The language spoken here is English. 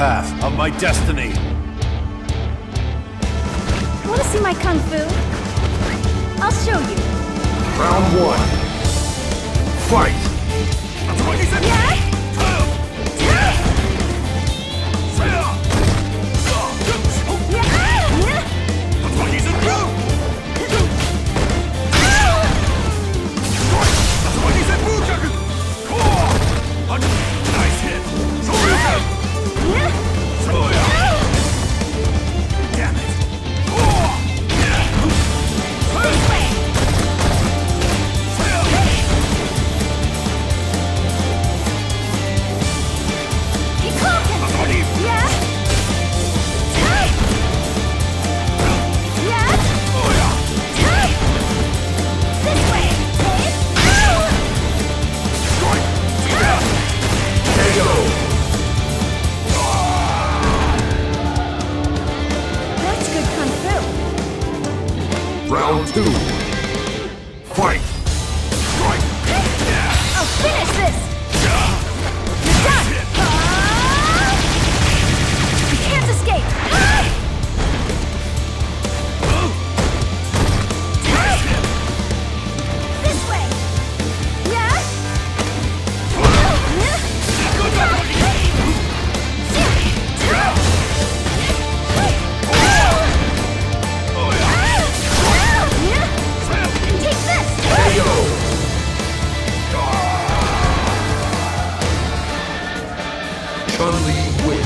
path of my destiny. Want to see my kung fu? I'll show you. Round one. Fight! Yeah? Round two. Fight! Chun-Li wins.